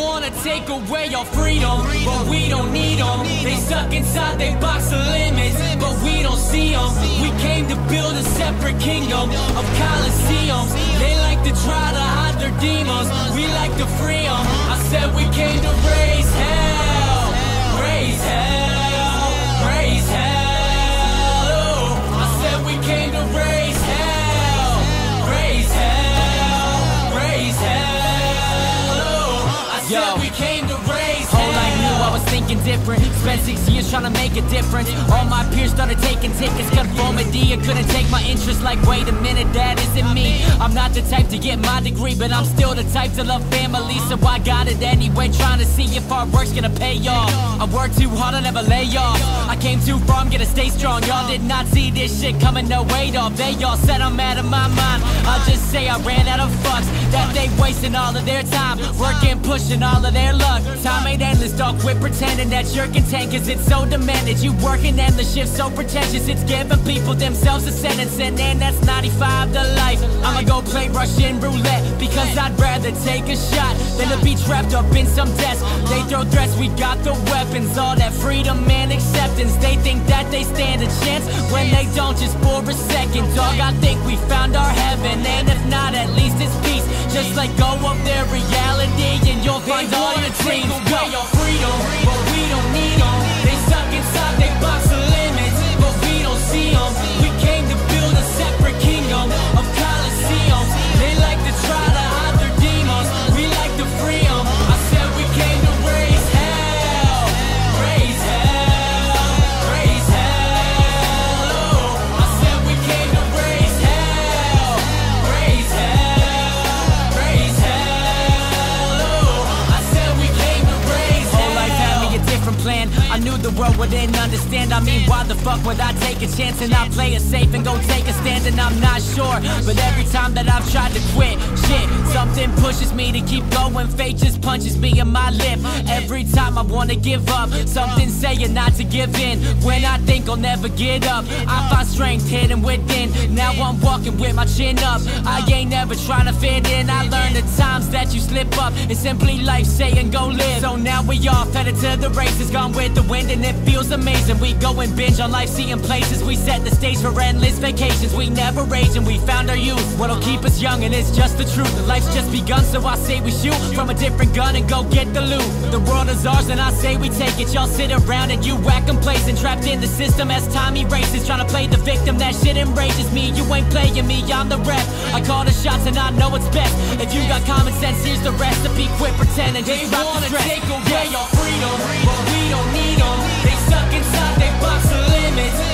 wanna take away your freedom, but we don't need them. They stuck inside they box of limits, but we don't see them. We came to build a separate kingdom of coliseums. They like to try to hide their demons, we like to free them. I said we came to raise hell, raise hell, different. Spent six years trying to make a difference. All my peers started taking tickets. Conformity, and couldn't take my interest. Like, wait a minute, that isn't me. I'm not the type to get my degree, but I'm still the type to love family. So I got it anyway. Trying to see if hard work's gonna pay off. I work too hard, I never lay off. I came too far, I'm gonna stay strong. Y'all did not see this shit coming, no weight off. They all said I'm out of my mind. I'll just say I ran out of fucks. That they wasting all of their time. Working, pushing all of their luck. Time ain't endless, dog. Quit pretending that you're content, cause it's so demanded. You working endless shifts, so pretentious. It's giving people themselves a sentence, and then that's 95 to life. I'ma go play Russian roulette, because I'd rather take a shot than to be trapped up in some desk. They throw threats, we got the weapons. All that freedom and acceptance. They think that they stand a chance when they don't, just for a second. Dog, I think we found our heaven, and if not, at least it's peace. Just let go of their reality, and you'll find all wanna your dreams. Wouldn't understand. I mean, why the fuck would I take a chance and not play it safe and go take a stand? And I'm not sure. But every time that I've tried to quit, shit, something pushes me to keep going. Fate just punches me in my lip. Every time I wanna give up, something saying not to give in. When I think I'll never get up, I find strength hidden within. Now I'm walking with my chin up. I ain't never trying to fit in. I learned the times that you slip up. It's simply life saying go live. So now we all headed to the races, gone with the wind, and it feels amazing. We go and binge on life, seeing places. We set the stage for endless vacations. We never age, and we found our youth. What'll keep us young, and it's just the truth. Life's just begun, so I say we shoot from a different gun and go get the loot. The world is ours, and I say we take it. Y'all sit around and you whack complacent, trapped in the system as time erases. Trying to play the victim, that shit enrages me. You ain't playing me, I'm the rep. I call the shots, and I know what's best. If you got common sense, here's the recipe. Quit pretending, They just drop wanna stress. take away your freedom, but we don't need them. Box of limits,